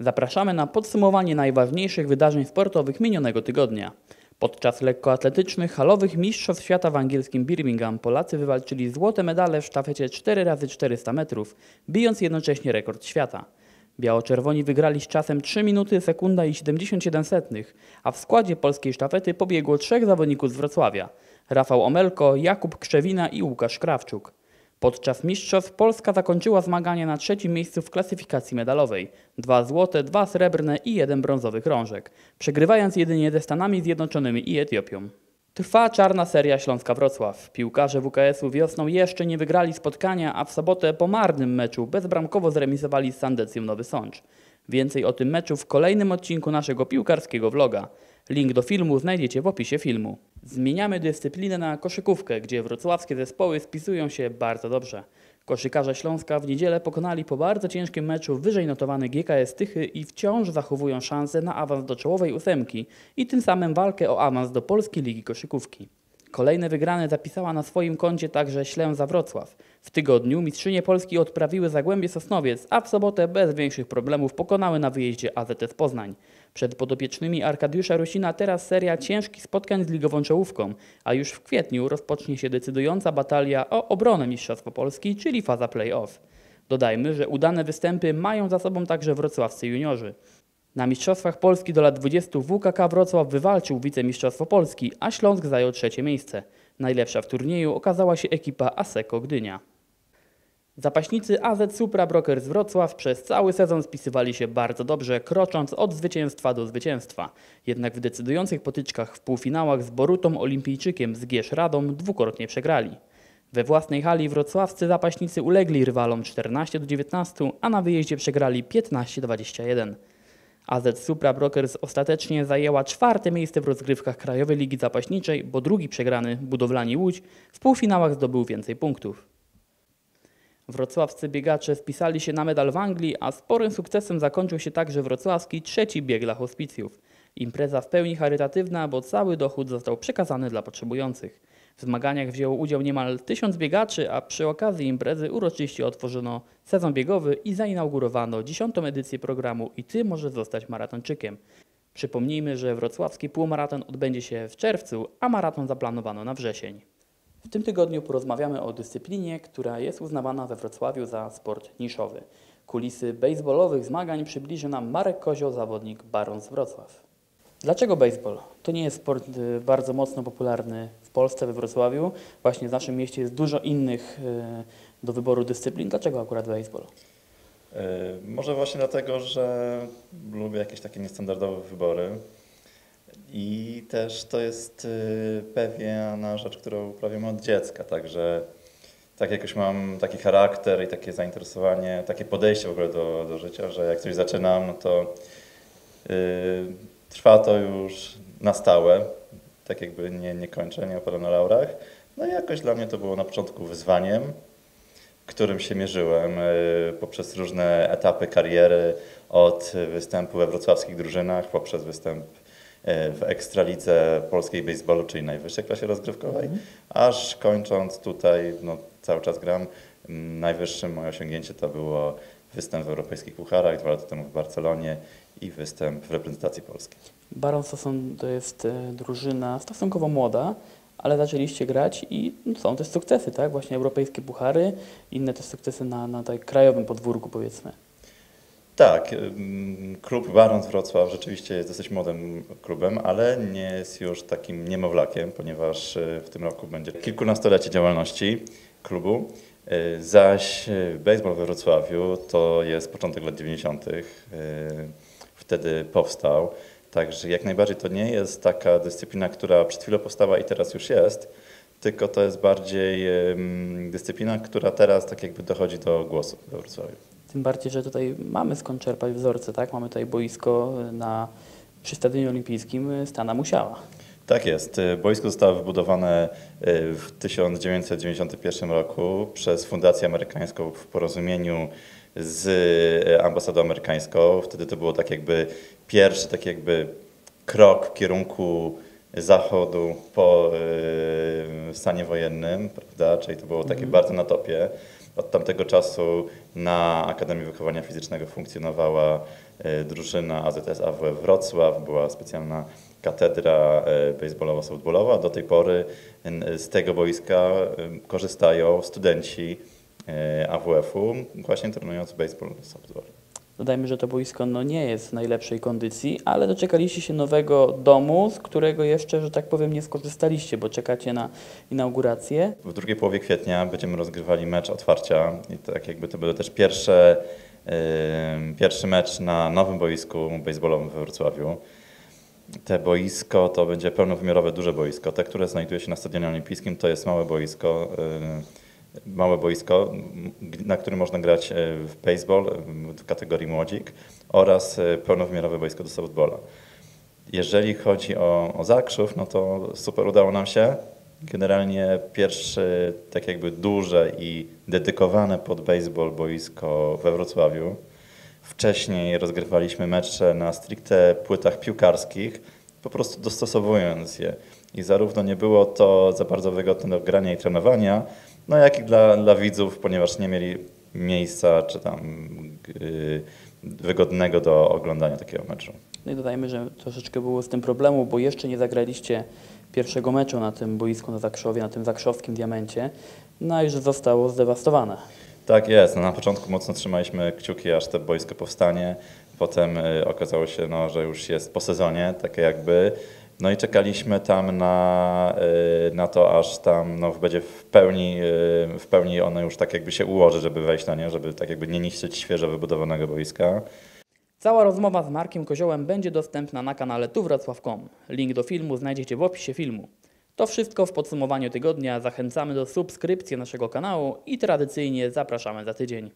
Zapraszamy na podsumowanie najważniejszych wydarzeń sportowych minionego tygodnia. Podczas lekkoatletycznych halowych mistrzostw świata w angielskim Birmingham Polacy wywalczyli złote medale w sztafecie 4x400 metrów, bijąc jednocześnie rekord świata. Biało-czerwoni wygrali z czasem 3 minuty, sekunda i 77 setnych, a w składzie polskiej sztafety pobiegło trzech zawodników z Wrocławia. Rafał Omelko, Jakub Krzewina i Łukasz Krawczuk. Podczas mistrzostw Polska zakończyła zmagania na trzecim miejscu w klasyfikacji medalowej. Dwa złote, dwa srebrne i jeden brązowy krążek, przegrywając jedynie ze Stanami Zjednoczonymi i Etiopią. Trwa czarna seria Śląska-Wrocław. Piłkarze WKS-u wiosną jeszcze nie wygrali spotkania, a w sobotę po marnym meczu bezbramkowo zremisowali z Sandecją Nowy Sącz. Więcej o tym meczu w kolejnym odcinku naszego piłkarskiego vloga. Link do filmu znajdziecie w opisie filmu. Zmieniamy dyscyplinę na koszykówkę, gdzie wrocławskie zespoły spisują się bardzo dobrze. Koszykarze Śląska w niedzielę pokonali po bardzo ciężkim meczu wyżej notowany GKS Tychy i wciąż zachowują szansę na awans do czołowej ósemki i tym samym walkę o awans do Polskiej Ligi Koszykówki. Kolejne wygrane zapisała na swoim koncie także Ślęza Wrocław. W tygodniu mistrzynie Polski odprawiły Zagłębie Sosnowiec, a w sobotę bez większych problemów pokonały na wyjeździe AZS Poznań. Przed podopiecznymi Arkadiusza Rusina teraz seria ciężkich spotkań z ligową czołówką, a już w kwietniu rozpocznie się decydująca batalia o obronę Mistrzostwa Polski, czyli faza play-off. Dodajmy, że udane występy mają za sobą także wrocławscy juniorzy. Na Mistrzostwach Polski do lat 20 WKK Wrocław wywalczył wicemistrzostwo Polski, a Śląsk zajął trzecie miejsce. Najlepsza w turnieju okazała się ekipa ASECO Gdynia. Zapaśnicy AZ Supra Brokers Wrocław przez cały sezon spisywali się bardzo dobrze, krocząc od zwycięstwa do zwycięstwa. Jednak w decydujących potyczkach w półfinałach z Borutą Olimpijczykiem z Gierz Radą dwukrotnie przegrali. We własnej hali wrocławscy zapaśnicy ulegli rywalom 14 do 19, a na wyjeździe przegrali 15 do 21. AZ Supra Brokers ostatecznie zajęła czwarte miejsce w rozgrywkach Krajowej Ligi Zapaśniczej, bo drugi przegrany, Budowlani Łódź, w półfinałach zdobył więcej punktów. Wrocławscy biegacze wpisali się na medal w Anglii, a sporym sukcesem zakończył się także wrocławski trzeci bieg dla hospicjów. Impreza w pełni charytatywna, bo cały dochód został przekazany dla potrzebujących. W zmaganiach wzięło udział niemal tysiąc biegaczy, a przy okazji imprezy uroczyście otworzono sezon biegowy i zainaugurowano dziesiątą edycję programu I Ty możesz zostać maratończykiem. Przypomnijmy, że wrocławski półmaraton odbędzie się w czerwcu, a maraton zaplanowano na wrzesień. W tym tygodniu porozmawiamy o dyscyplinie, która jest uznawana we Wrocławiu za sport niszowy. Kulisy baseballowych zmagań przybliży nam Marek Kozioł, zawodnik Baron z Wrocław. Dlaczego baseball? To nie jest sport y, bardzo mocno popularny Polsce, we Wrocławiu. Właśnie w naszym mieście jest dużo innych y, do wyboru dyscyplin. Dlaczego akurat baseball? Yy, Może właśnie dlatego, że lubię jakieś takie niestandardowe wybory i też to jest yy, pewna rzecz, którą uprawiam od dziecka, także tak jakoś mam taki charakter i takie zainteresowanie, takie podejście w ogóle do, do życia, że jak coś zaczynam, no to yy, trwa to już na stałe, tak jakby nie, nie kończę, nie opadam na laurach. No i jakoś dla mnie to było na początku wyzwaniem, którym się mierzyłem y, poprzez różne etapy kariery, od występu we wrocławskich drużynach, poprzez występ y, w Ekstralidze polskiej baseballu, czyli najwyższej klasie rozgrywkowej, aż kończąc tutaj, no cały czas gram, Mm, najwyższym moje osiągnięcie to było występ w europejskich pucharach dwa lata temu w Barcelonie i występ w reprezentacji polskiej. Baron to jest y, drużyna stosunkowo młoda, ale zaczęliście grać i no, są też sukcesy, tak? Właśnie europejskie puchary, inne też sukcesy na, na tak krajowym podwórku powiedzmy. Tak, klub Barons Wrocław rzeczywiście jest dosyć młodym klubem, ale nie jest już takim niemowlakiem, ponieważ y, w tym roku będzie kilkunastolecie działalności klubu. Y, Zaś y, baseball we Wrocławiu to jest początek lat 90. y, Wtedy powstał. Także jak najbardziej to nie jest taka dyscyplina, która przed chwilą powstała i teraz już jest, tylko to jest bardziej dyscyplina, która teraz tak jakby dochodzi do głosu we Wrocławiu. Tym bardziej, że tutaj mamy skąd czerpać wzorce, tak? Mamy tutaj boisko na, przy Stadionie Olimpijskim Stana Musiała. Tak jest. Y, Boisko zostało wybudowane y, w 1991 roku przez Fundację Amerykańską w porozumieniu z y, ambasadą amerykańską. Wtedy to było tak jakby pierwszy tak jakby krok w kierunku zachodu po stanie wojennym, prawda? Czyli to było takie bardzo na topie. Od tamtego czasu na Akademii Wychowania Fizycznego funkcjonowała y, drużyna AZS AWF Wrocław, była specjalna katedra y, baseballowo-softballowa. Do tej pory z tego boiska y, korzystają studenci AWF-u, właśnie trenując baseball softball. Dodajmy, że to boisko no, nie jest w najlepszej kondycji, ale doczekaliście się nowego domu, z którego jeszcze, że tak powiem, nie skorzystaliście, bo czekacie na inaugurację. W drugiej połowie kwietnia będziemy rozgrywali mecz otwarcia i tak jakby to będzie też pierwsze, ym, pierwszy mecz na nowym boisku baseballowym we Wrocławiu. Te boisko to będzie pełnowymiarowe, duże boisko. Te, które znajduje się na Stadionie Olimpijskim, to jest małe boisko, y, małe boisko, na którym można grać y, w baseball y, w kategorii młodzik oraz y, pełnowymiarowe boisko do softballa. Jeżeli chodzi o, o Zakrzów, no to super udało nam się. Generalnie pierwsze, tak jakby duże i dedykowane pod baseball boisko we Wrocławiu. Wcześniej rozgrywaliśmy mecze na stricte płytach piłkarskich, po prostu dostosowując je. I zarówno nie było to za bardzo wygodne do grania i trenowania, no jak i dla, dla widzów, ponieważ nie mieli miejsca czy tam yy, wygodnego do oglądania takiego meczu. No i dodajmy, że troszeczkę było z tym problemu, bo jeszcze nie zagraliście pierwszego meczu na tym boisku na Zakrzowie, na tym zakrzowskim diamencie, no i że zostało zdewastowane. Tak jest. No, na początku mocno trzymaliśmy kciuki, aż to boisko powstanie. Potem y, okazało się, no, że już jest po sezonie, takie jakby. No i czekaliśmy tam na, y, na to, aż tam no, będzie w pełni, y, w pełni ono już tak jakby się ułoży, żeby wejść na nie, żeby tak jakby nie niszczyć świeżo wybudowanego boiska. Cała rozmowa z Markiem Koziołem będzie dostępna na kanale tuwrocław.com. Link do filmu znajdziecie w opisie filmu. To wszystko w podsumowaniu tygodnia. Zachęcamy do subskrypcji naszego kanału i tradycyjnie zapraszamy za tydzień.